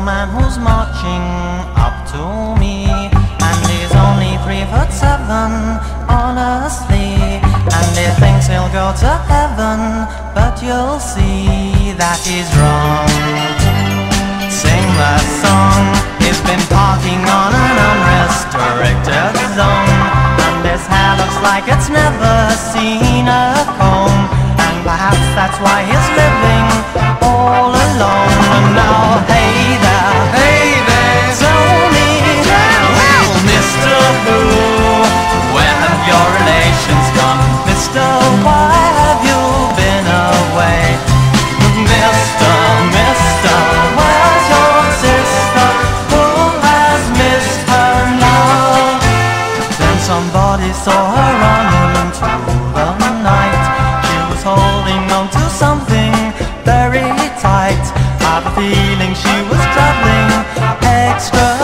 man who's marching up to me And he's only three foot seven, honestly. And he thinks he'll go to heaven But you'll see that he's wrong. Sing the song. He's been parking on an unrestricted zone And his hair looks like it's never seen a comb. And perhaps that's why his saw her running into the night. She was holding on to something very tight. Had a feeling she was traveling extra